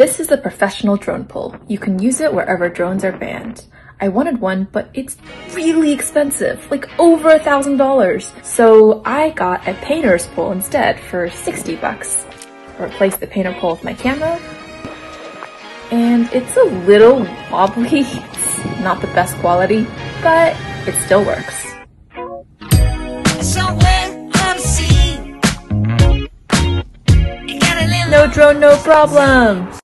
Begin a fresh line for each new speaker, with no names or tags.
This is a professional drone pole. You can use it wherever drones are banned. I wanted one, but it's really expensive, like over a thousand dollars. So I got a painter's pole instead for 60 bucks. I replace the painter pole with my camera. And it's a little wobbly. It's not the best quality, but it still works. No drone, no problem!